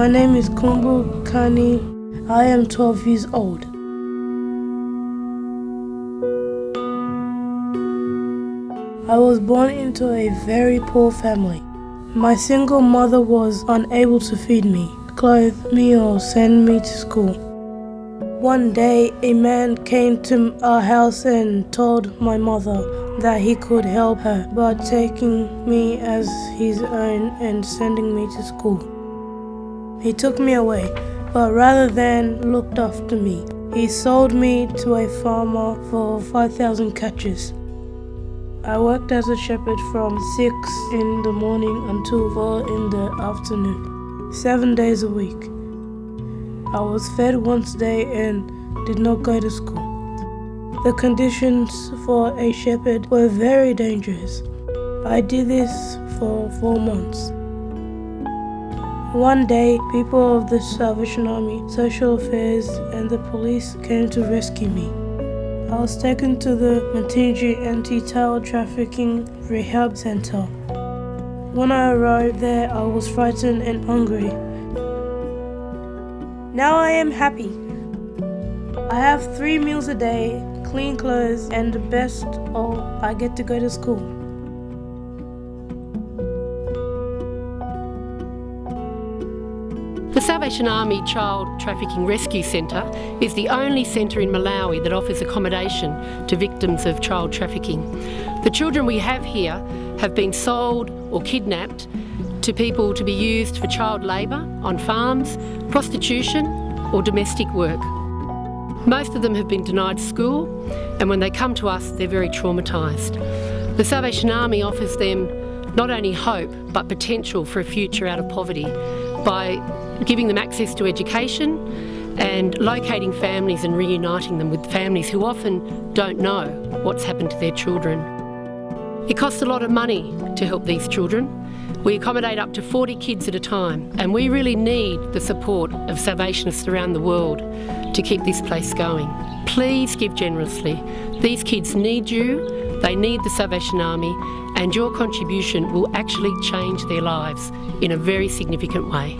My name is Kumbu Kani. I am 12 years old. I was born into a very poor family. My single mother was unable to feed me, clothe me, or send me to school. One day, a man came to our house and told my mother that he could help her by taking me as his own and sending me to school. He took me away, but rather than looked after me, he sold me to a farmer for 5,000 kwacha. I worked as a shepherd from 6 in the morning until 4 in the afternoon, seven days a week. I was fed once a day and did not go to school. The conditions for a shepherd were very dangerous. I did this for four months. One day, people of the Salvation Army, Social Affairs, and the police came to rescue me. I was taken to the Mchinji Anti-Child Trafficking Rehab Center. When I arrived there, I was frightened and hungry. Now I am happy. I have three meals a day, clean clothes, and the best of all, I get to go to school. Salvation Army Child Trafficking Rescue Centre is the only centre in Malawi that offers accommodation to victims of child trafficking. The children we have here have been sold or kidnapped to people to be used for child labour on farms, prostitution or domestic work. Most of them have been denied school and when they come to us they're very traumatised. The Salvation Army offers them not only hope but potential for a future out of poverty by giving them access to education and locating families and reuniting them with families who often don't know what's happened to their children. It costs a lot of money to help these children. We accommodate up to 40 kids at a time and we really need the support of Salvationists around the world to keep this place going. Please give generously. These kids need you, they need the Salvation Army and your contribution will actually change their lives in a very significant way.